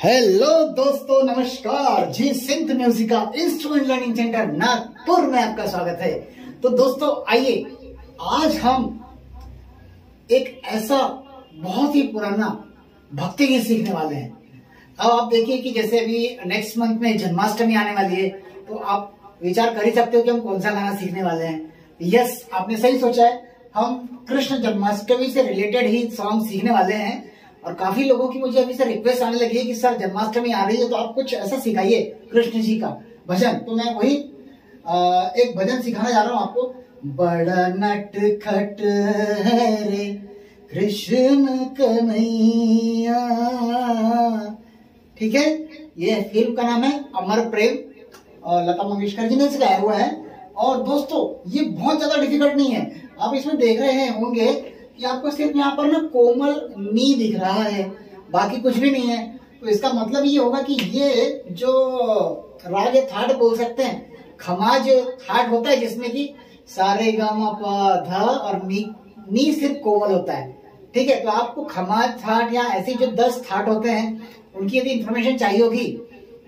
Hello दोस्तों, नमस्कार। जी synth musica instrument learning centre Nagpur में आपका स्वागत है। तो दोस्तों, आइए, आज हम एक ऐसा बहुत ही पुराना भक्ति गीत सीखने वाले हैं। अब आप देखिए कि जैसे अभी नेक्स्ट मंथ में जन्माष्टमी आने वाली है तो आप विचार कर ही सकते हो कि हम कौन सा गाना सीखने वाले हैं। यस आपने सही सोचा है, हम कृष्ण जन्माष्टमी से रिलेटेड ही सॉन्ग सीखने वाले हैं। और काफ़ी लोगों की मुझे अभी से रिक्वेस्ट आने लगी है कि सर, जन्माष्टमी आ रही है तो आप कुछ ऐसा सिखाइए कृष्ण जी का। भजन तो मैं वही एक भजन सिखाना जा रहा हूँ आपको। बड़ा नट खट है रे, कृष्ण कन्हैया। ठीक है? ये फ़िल्म का नाम है अमर प्रेम, और लता मंगेशकर जी ने इसे गाया हुआ है। और दोस्तों, ये बहुत ज़्यादा डिफ़िकल्ट नहीं है। आप इसमें देख रहे होंगे कि आपको सिर्फ़ यहाँ पर ना कोमल नी दिख रहा है, बाकी कुछ भी नहीं है। तो इसका मतलब ये होगा कि ये जो राग थाट बोल सकते हैं। खमाज थाट होता है जिसमें कि सारे गामा ध और नी नी सिर्फ़ कोमल होता है। ठीक है तो आपको खमाज थाट या ऐसे जो दस थाट होते हैं, उनकी यदि इंफॉर्मेशन चाहिए होगी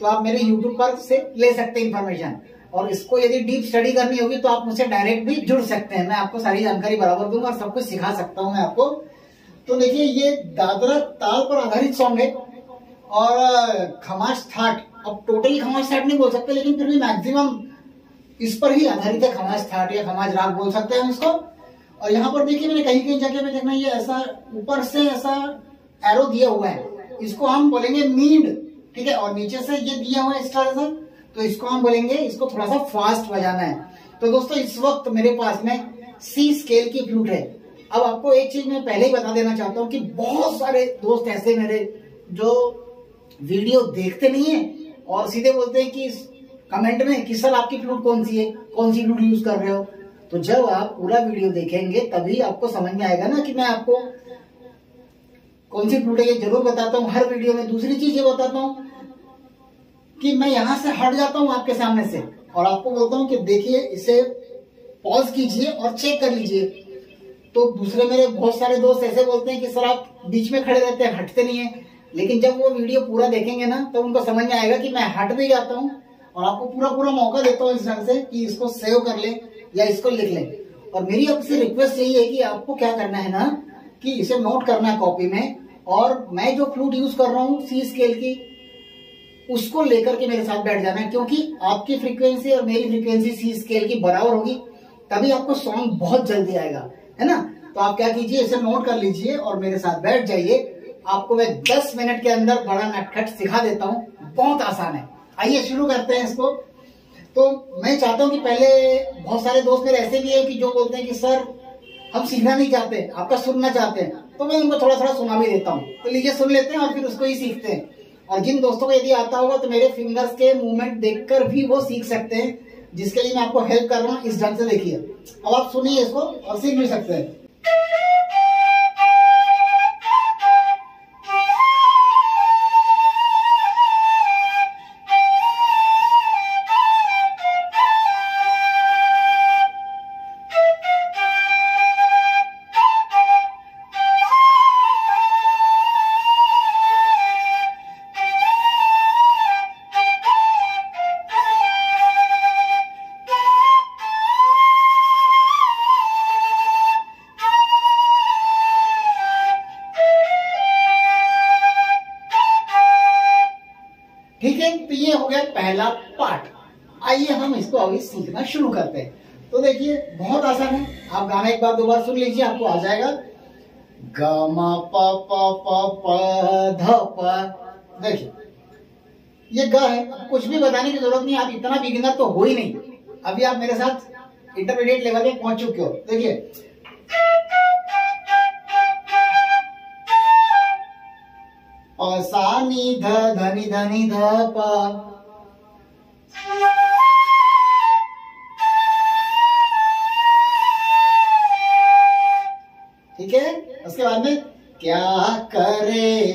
तो आप मेरे यूट्यूब पर से ले सकते हैं इंफॉर्मेशन और इसको यदि डीप स्टडी करनी होगी तो आप मुझसे डायरेक्ट भी जुड़ सकते हैं। मैं आपको सारी जानकारी बराबर दूँगा और सब कुछ सिखा सकता हूँ मैं आपको। तो देखिए, ये दादरा ताल पर आधारित सॉन्ग है और खमाश थाट। अब टोटली खमाश थाट नहीं बोल सकते, लेकिन फिर भी मैक्सिमम इस पर ही आधारित है खमाज थाट या खमाज राग बोल सकते हैं इसको। और यहाँ पर देखिए, मैंने कहीं कहीं जगह पे देखना, ये ऐसा ऊपर से ऐसा एरो दिया हुआ है। इसको हम बोलेंगे मीड ठीक है? और नीचे से ये दिया हुआ है इस तरह तो इसको हम बोलेंगे, इसको थोड़ा सा फास्ट बजाना है। तो दोस्तों, इस वक्त मेरे पास में सी स्केल की फ्लूट है। अब आपको एक चीज़ मैं पहले ही बता देना चाहता हूँ कि बहुत सारे दोस्त ऐसे मेरे जो वीडियो देखते नहीं है और सीधे बोलते हैं कि कमेंट में कि, सर, आपकी फ्लूट कौन सी है? कौन सी फ्लूट यूज़ कर रहे हो? तो जब आप पूरा वीडियो देखेंगे, तभी आपको समझ में आएगा ना कि मैं आपको कौन सी फ्लूट है, ये ज़रूर बताता हूँ। हर वीडियो में दूसरी चीज़ ये बताता हूँ कि मैं यहाँ से हट जाता हूँ आपके सामने से। और आपको बोलता हूँ कि देखिए, इसे पॉज कीजिए और चेक कर लीजिए। तो दूसरे मेरे बहुत सारे दोस्त ऐसे बोलते हैं कि, सर, आप बीच में खड़े रहते हैं, हटते नहीं है। लेकिन जब वो वीडियो पूरा देखेंगे ना तो उनको समझ में आएगा कि मैं हट भी जाता हूँ और आपको पूरा पूरा मौका देता हूँ इस ढंग से कि इसको सेव कर ले या इसको लिख ले। और मेरी आपसे रिक्वेस्ट यही है कि आपको क्या करना है ना, कि इसे नोट करना है कॉपी में। और मैं जो फ्लूट यूज़ कर रहा हूँ सी स्केल की उसको लेकर के मेरे साथ बैठ जाना है, क्योंकि आपकी फ्रीक्वेंसी और मेरी फ्रीक्वेंसी सी स्केल की बराबर होगी, तभी आपको सॉन्ग बहुत जल्दी आएगा, है ना? तो आप क्या कीजिए, इसे नोट कर लीजिए और मेरे साथ बैठ जाइए। आपको मैं 10 मिनट के अंदर बड़ा नटखट सिखा देता हूँ, बहुत आसान है। आइए, शुरू करते हैं इसको। तो मैं चाहता हूँ कि पहले बहुत सारे दोस्त मेरे ऐसे भी है कि जो बोलते हैं कि, सर, हम सीखना नहीं चाहते, आपका सुनना चाहते हैं। तो मैं उनको थोड़ा थोड़ा सुना भी देता हूँ। तो लीजिए, सुन लेते हैं और फिर उसको ही सीखते हैं। और जिन दोस्तों को यदि आता होगा तो मेरे फिंगर्स के मूवमेंट देखकर भी वो सीख सकते हैं, जिसके लिए मैं आपको हेल्प कर रहा हूँ, इस ढंग से देखिए। अब आप सुनिए इसको और सीख भी सकते हैं। सीखना शुरू करते हैं। तो देखिए, बहुत आसान है। आप गाना एक बार, दो बार सुन लीजिए, आपको आ जाएगा। गा प प प प, ध, प। देखिए, ये ग है, कुछ भी बताने की ज़रूरत नहीं, आप इतना बिगिनर तो हो ही नहीं। अभी आप मेरे साथ इंटरमीडिएट लेवल पे पहुँच चुके हो। देखिए। असानी ध, धनी धनी ध, प। उसके बाद में क्या करे?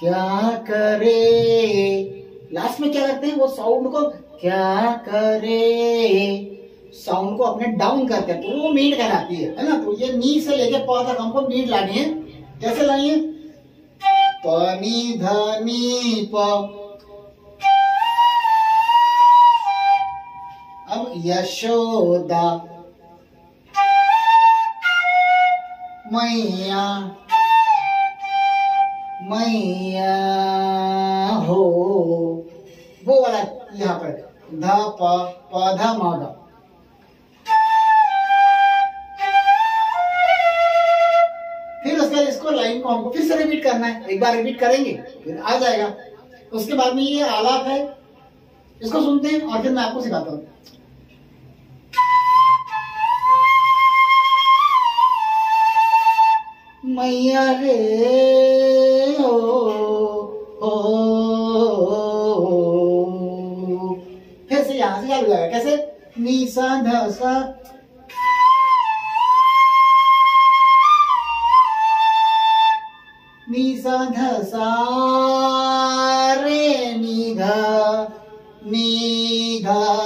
क्या करे? लास्ट में क्या करते हैं? वो साउंड को क्या करे? साउंड को अपने डाउन करते हैं तो वो मीट कहलाती है है ना? तो ये नी से लेके प तक हमको मीट लानी है। कैसे लाइए पनी धनी प अब यशोदा मैया मैया हो। वो वाला यहाँ पर, ध, प प, ध, म ग फिर उसके बाद इसको लाइन को हमको फिर से रिपीट करना है। एक बार रिपीट करेंगे, फिर आ जाएगा। उसके बाद में ये आलाप है, इसको सुनते हैं और फिर मैं आपको सिखाता हूँ। मैया रे ओ, ओ, फिर से यहाँ से जाएगा कैसे? निशा धसा। निशा धसा रे निध निध पा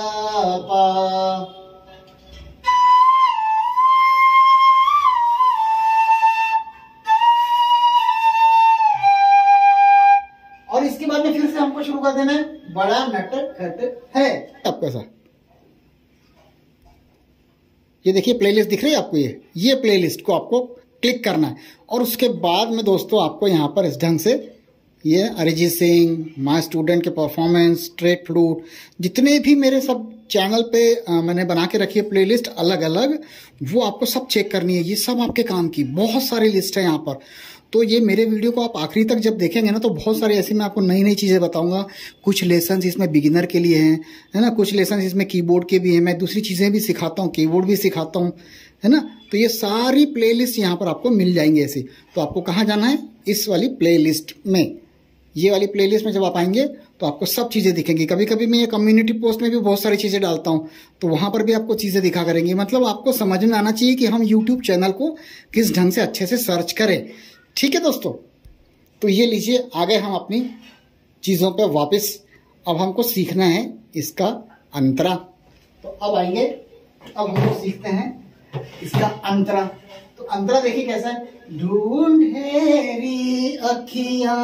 से कर देना है बड़ा नट खट है। आपको ऐसा ये देखिए प्लेलिस्ट दिख रही है आपको ये? ये प्लेलिस्ट को आपको क्लिक करना है। और उसके बाद में दोस्तों आपको यहाँ पर इस ढंग से ये अरिजीत सिंह माई स्टूडेंट के परफॉर्मेंस स्ट्रेट फ्लूट जितने भी मेरे सब चैनल पे आ, मैंने बना के रखी है प्लेलिस्ट अलग अलग वो आपको सब चेक करनी है। ये सब आपके काम की बहुत सारी लिस्ट है यहाँ पर। तो ये मेरे वीडियो को आप आखिरी तक जब देखेंगे ना तो बहुत सारी ऐसी मैं आपको नई नई चीज़ें बताऊँगा। कुछ लेसन इसमें बिगिनर के लिए हैं, है ना? कुछ लेसन इसमें कीबोर्ड के भी हैं, मैं दूसरी चीज़ें भी सिखाता हूँ कीबोर्ड भी सिखाता हूँ, है ना? तो ये सारी प्लेलिस्ट यहाँ पर आपको मिल जाएँगे ऐसी। तो आपको कहाँ जाना है? इस वाली प्लेलिस्ट में। ये वाली प्लेलिस्ट में जब आप आएँगे तो आपको सब चीज़ें दिखेंगी। कभी कभी मैं ये कम्युनिटी पोस्ट में भी बहुत सारी चीज़ें डालता हूँ तो वहाँ पर भी आपको चीज़ें दिखा करेंगी। मतलब आपको समझ में आना चाहिए कि हम यूट्यूब चैनल को किस ढंग से अच्छे से सर्च करें। ठीक है दोस्तों? तो ये लीजिए आ गए हम अपनी चीज़ों पे वापस, अब हमको सीखना है इसका अंतरा। तो अब आएँगे, अब हम सीखते हैं इसका अंतरा। तो अंतरा देखिए कैसा है। ढूंढेरी अखिया।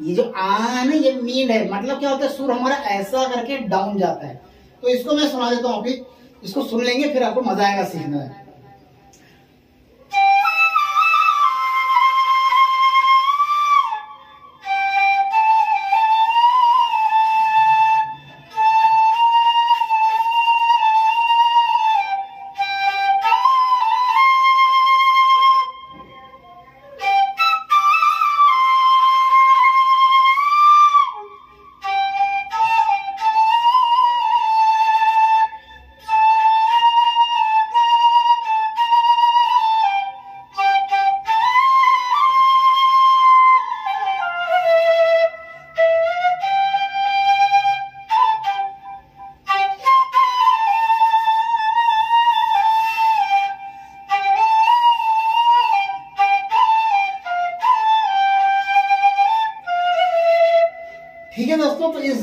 ये जो आन, ये मीन है मतलब क्या होता है, सुर हमारा ऐसा करके डाउन जाता है। तो इसको मैं सुना देता हूँ अभी इसको सुन लेंगे, फिर आपको मज़ा आएगा सीखने में।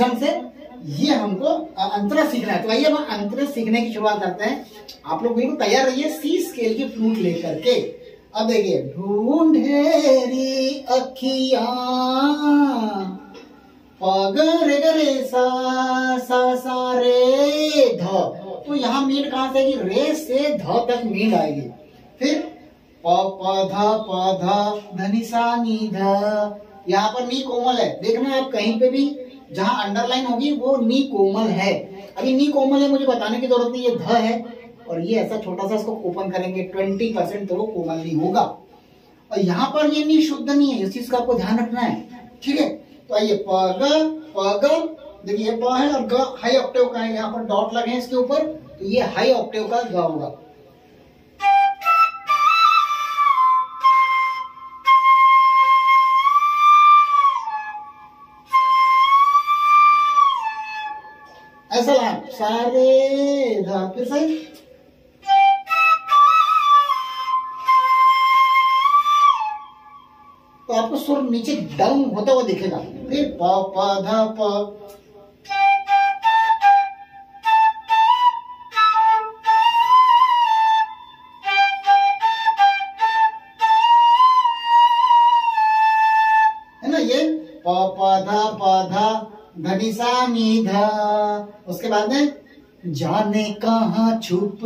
ढंग से ये हमको अंतरा सीखना है। तो आइए हम अंतरा सीखने की शुरुआत करते हैं। आप लोग बिल्कुल तैयार रहिए सी स्केल की फ्लूट लेकर के। अब देखिए, ढूंढेरी अखिया पगरे गरे सा सा सा, रे, ध। तो यहाँ मीन कहाँ से आएगी? रे से ध तक मीन आएगी। फिर प प, ध प, ध धनी सा नी ध। यहाँ पर नी कोमल है। देखना आप कहीं पे भी जहाँ अंडरलाइन होगी, वो नी कोमल है। अभी नी कोमल है, मुझे बताने की ज़रूरत नहीं, ये ध है। और ये ऐसा छोटा सा इसको ओपन करेंगे ट्वेंटी परसेंट तो वो कोमल नहीं होगा। और यहाँ पर ये नी शुद्ध नहीं है, इस चीज़ का आपको ध्यान रखना है। ठीक है? तो आइए पग पग देखिए, प है और ग हाई ऑक्टेव का है यहाँ पर डॉट लगे इसके ऊपर तो ये हाई ऑक्टेव का ग होगा। सारे धा फिर सही तो आपको सुर नीचे डाउन होता हुआ दिखेगा। फिर प प, ध, प। पा ना ये? पा धा धनी सा नी उसके बाद में, जाने कहा छुप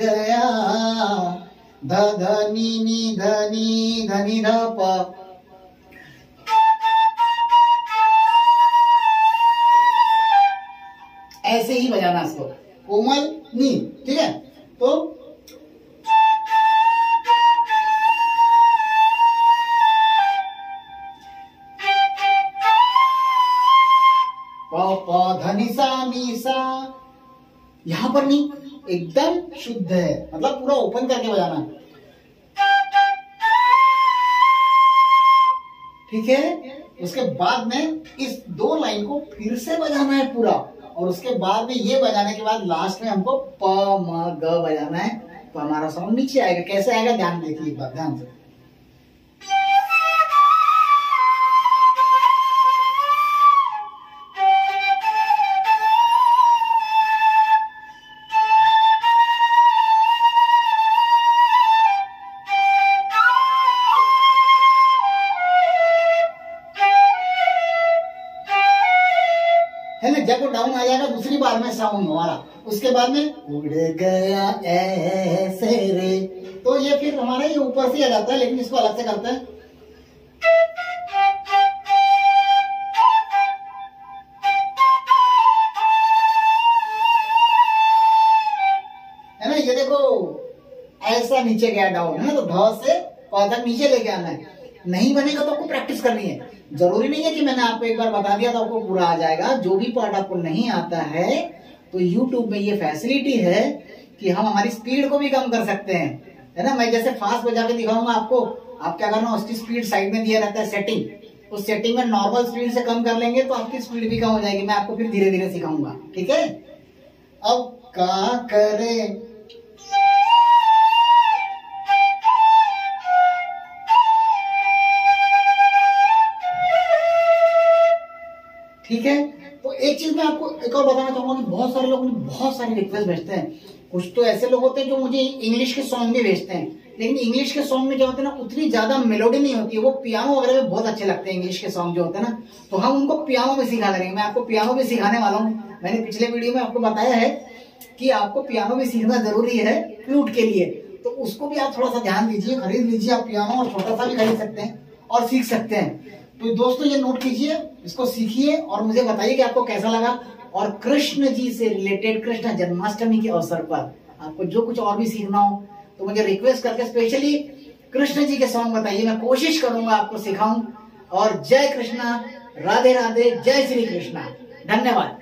गया? धनी नी धनी धनी ध ऐसे ही बजाना इसको। कोमल नी ठीक है? तो यहाँ पर नहीं, एकदम शुद्ध है। मतलब पूरा ओपन करके बजाना है। ठीक है? उसके बाद में इस दो लाइन को फिर से बजाना है पूरा। और उसके बाद में ये बजाने के बाद लास्ट में हमको प, म, ग बजाना है। तो हमारा साउंड नीचे आएगा। कैसे आएगा? ध्यान देखिए एक बार, ध्यान से। बार में साउंड हमारा उसके बाद में, उड़ गया ऐसे रे। तो ये फिर हमारा ये ऊपर से आ जाता है, लेकिन इसको अलग से करते हैं। है ना, ये देखो, ऐसा नीचे गया डाउन है ना तो ढ से प तक नीचे लेके आना है। नहीं बनेगा तो आपको प्रैक्टिस करनी है। ज़रूरी नहीं है कि मैंने आपको एक बार बता दिया तो आपको पूरा आ जाएगा। जो भी पार्ट आपको नहीं आता है तो YouTube में ये फैसिलिटी है कि हम हमारी स्पीड को भी कम कर सकते हैं। है ना? मैं जैसे फास्ट बजा के दिखाऊँगा आपको। आप क्या करना उसकी स्पीड साइड में दिया रहता है सेटिंग उस सेटिंग में नॉर्मल स्पीड से कम कर लेंगे तो आपकी स्पीड भी कम हो जाएगी। मैं आपको फिर धीरे धीरे सिखाऊँगा। ठीक है? अब का करे? ठीक है? तो एक चीज़ मैं आपको एक और बताना चाहूँगा कि बहुत सारे लोग मुझे बहुत सारे रिक्वेस्ट भेजते हैं। कुछ तो ऐसे लोग होते हैं जो मुझे इंग्लिश के सॉन्ग भी भेजते हैं। लेकिन इंग्लिश के सॉन्ग में जो होते है ना, उतनी ज़्यादा मेलोडी नहीं होती है। वो पियानो वगैरह में बहुत अच्छे लगते हैं इंग्लिश के सॉन्ग जो होते हैं ना। तो हम उनको पियानो में सिखा देंगे मैं आपको पियानो भी सिखाने वाला हूँ। मैंने पिछले वीडियो में आपको बताया है कि आपको पियानो भी सीखना ज़रूरी है फ्लूट के लिए। तो उसको भी आप थोड़ा सा ध्यान दीजिए, खरीद लीजिए आप पियानो और छोटा सा भी खरीद सकते हैं और सीख सकते हैं। तो दोस्तों, ये नोट कीजिए, इसको सीखिए और मुझे बताइए कि आपको कैसा लगा। और कृष्ण जी से रिलेटेड कृष्ण जन्माष्टमी के अवसर पर आपको जो कुछ और भी सीखना हो तो मुझे रिक्वेस्ट करके स्पेशली कृष्ण जी के सॉन्ग बताइए। मैं कोशिश करूँगा आपको सिखाऊं। और जय कृष्णा, राधे राधे, जय श्री कृष्णा। धन्यवाद।